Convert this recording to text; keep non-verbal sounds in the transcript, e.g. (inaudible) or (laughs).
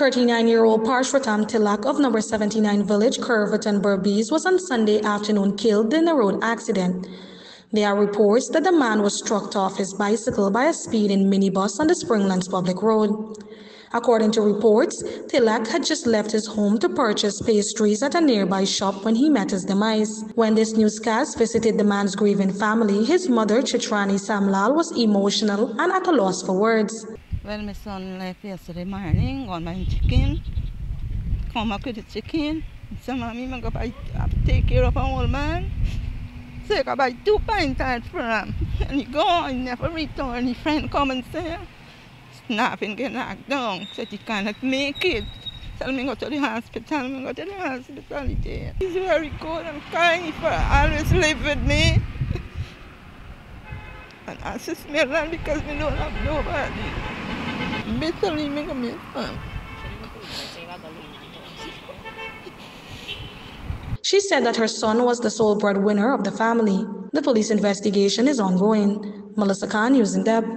39-year-old Parshratam Tilak of number 79 Village, Corentyne, Berbice was on Sunday afternoon killed in a road accident. There are reports that the man was struck off his bicycle by a speeding minibus on the Springlands Public Road. According to reports, Tilak had just left his home to purchase pastries at a nearby shop when he met his demise. When this newscast visited the man's grieving family, his mother, Chitrani Samlal, was emotional and at a loss for words. Well, my son left yesterday morning, got my chicken, come up with the chicken. So, mommy, I'm going to take care of an old man. So, I buy two pints from him. (laughs) And he gone, never return. His friend come and say, nothing get knocked down. Said he cannot make it. Tell me go to the hospital, me go to the hospital. He's very good. I'm crying for always live with me. (laughs) and assist me around because we don't have nobody. She said that her son was the sole breadwinner of the family. The police investigation is ongoing. Melissa Khan, News in Depth.